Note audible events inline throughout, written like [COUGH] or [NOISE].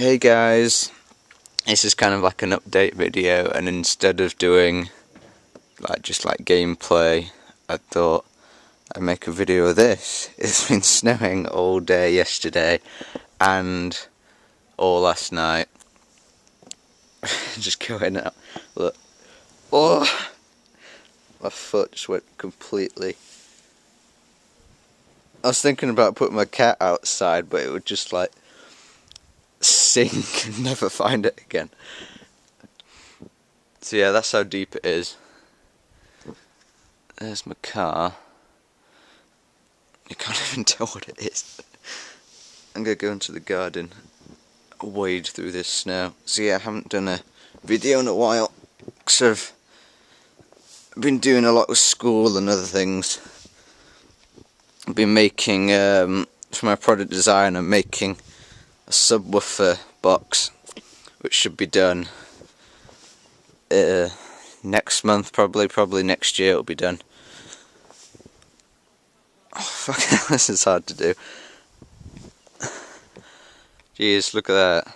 Hey guys, this is kind of like an update video and instead of doing like just like gameplay I thought I'd make a video of this. [LAUGHS] It's been snowing all day yesterday and all last night. [LAUGHS] just going out. Look. Oh my foot just went completely I was thinking about putting my cat outside but it would just like sink [LAUGHS] and never find it again. So yeah, that's how deep it is. There's my car. You can't [LAUGHS] even tell what it is. I'm gonna go into the garden, wade through this snow. So yeah, I haven't done a video in a while, because I've been doing a lot with school and other things. I've been making, um, for my product design, I'm making a subwoofer box which should be done uh, next month probably probably next year it'll be done. Oh [LAUGHS] fuck this is hard to do. Jeez look at that.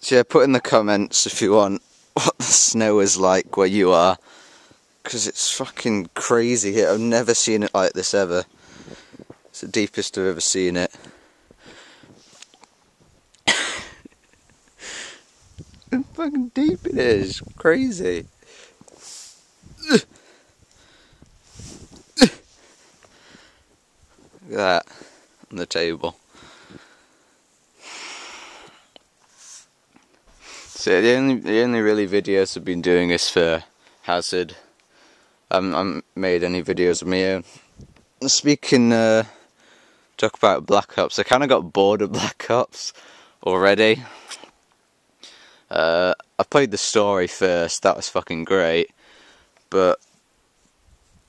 So yeah put in the comments if you want what the snow is like where you are because it's fucking crazy here. I've never seen it like this ever. It's the deepest I've ever seen it fucking deep it is. Crazy. Look at that on the table. So the only the only really videos I've been doing is for Hazard. I haven't, I haven't made any videos of own. Speaking, uh, talk about Black Ops. I kind of got bored of Black Ops already. Uh, I played the story first, that was fucking great, but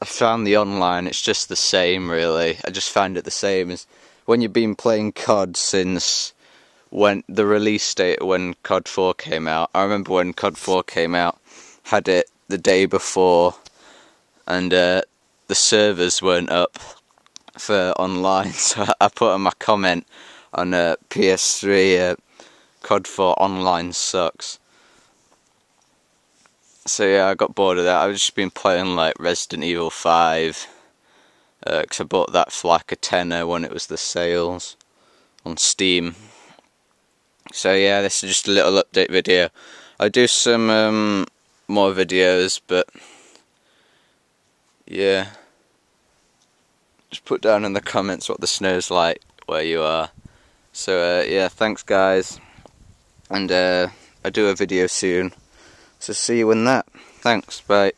I found the online, it's just the same really. I just found it the same as when you've been playing COD since when the release date when COD 4 came out. I remember when COD 4 came out, had it the day before, and uh, the servers weren't up for online, [LAUGHS] so I put on my comment on uh, PS3. Uh, COD 4 online sucks. So yeah, I got bored of that. I've just been playing like Resident Evil 5. Because uh, I bought that for like a tenner when it was the sales on Steam. So yeah, this is just a little update video. I do some um, more videos, but yeah. Just put down in the comments what the snow's like where you are. So uh, yeah, thanks guys and uh, I do a video soon. So see you in that. Thanks, bye.